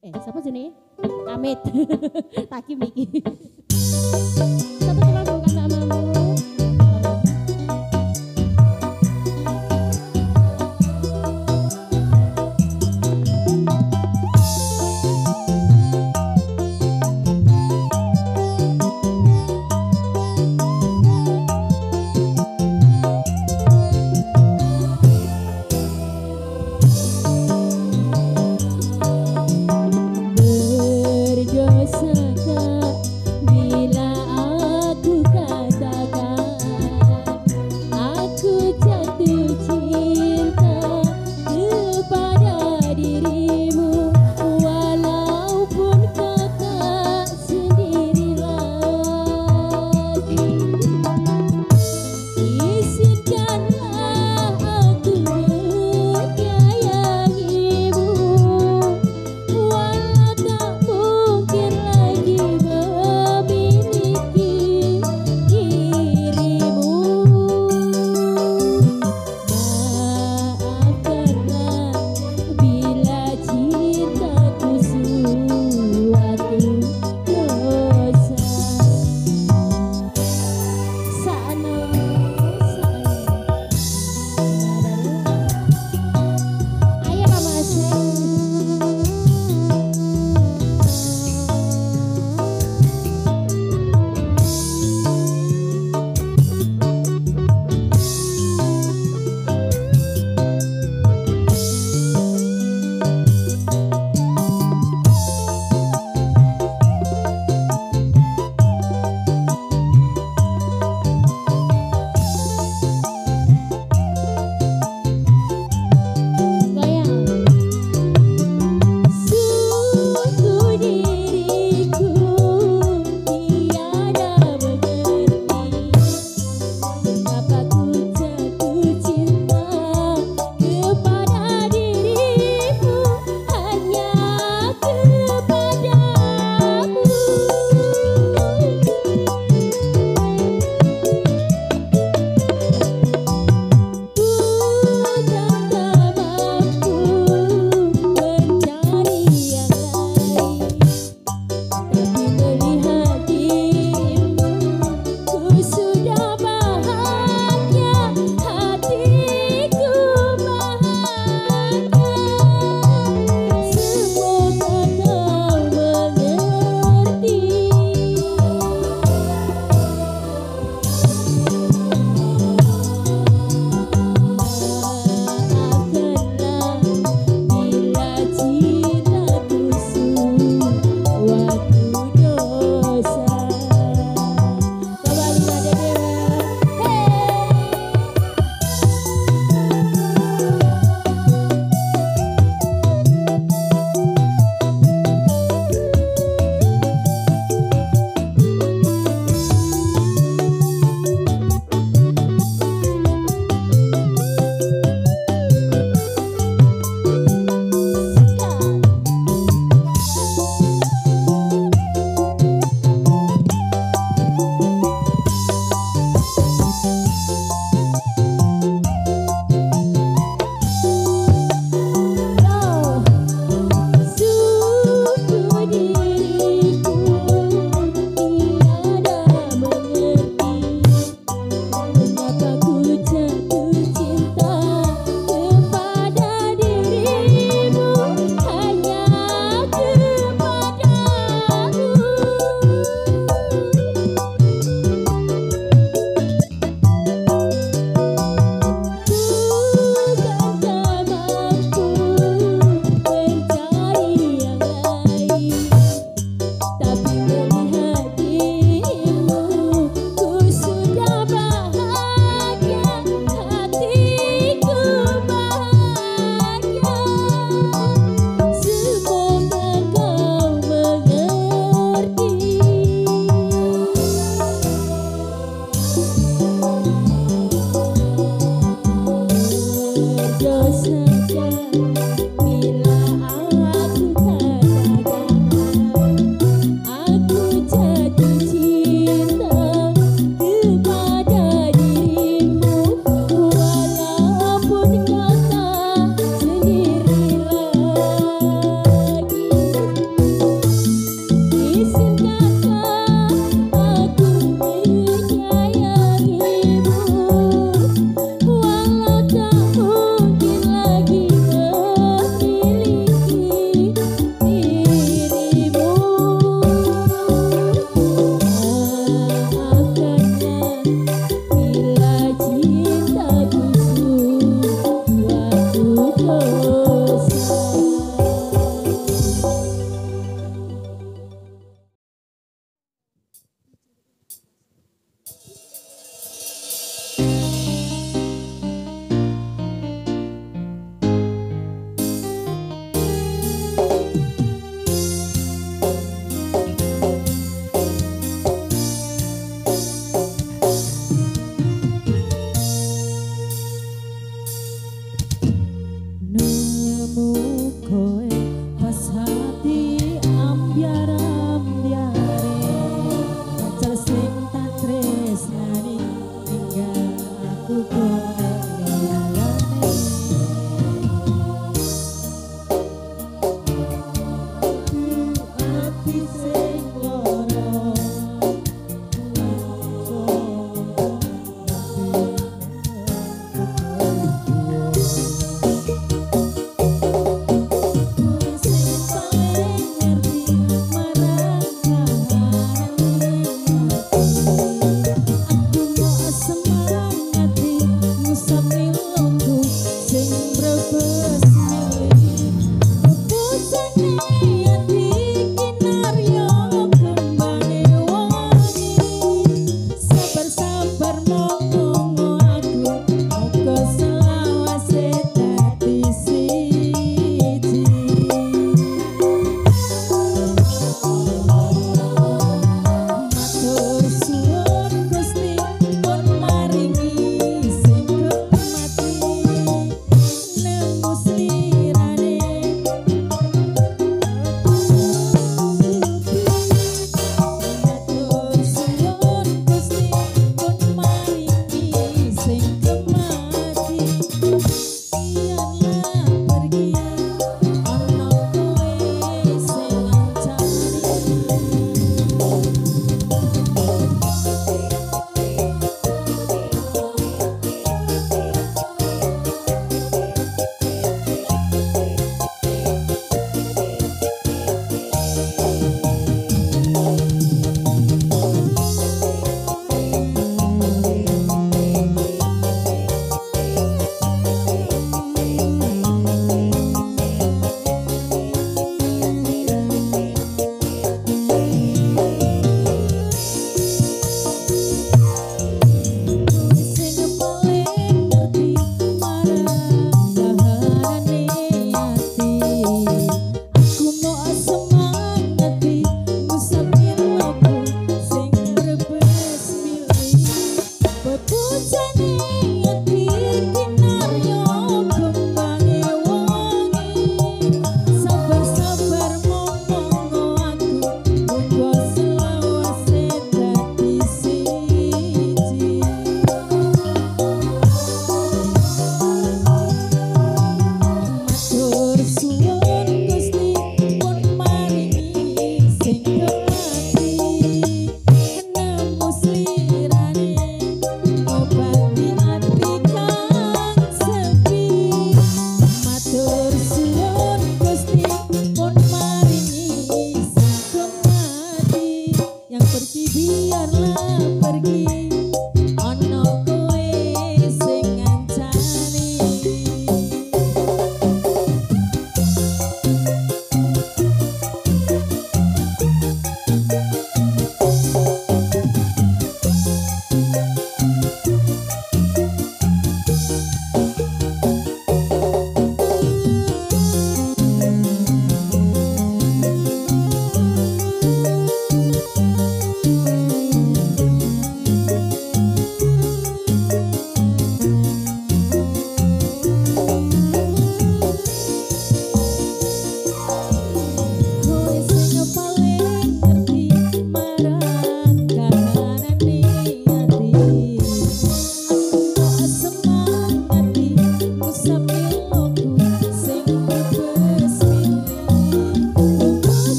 Eh, siapa sini? Amit. Takim iki.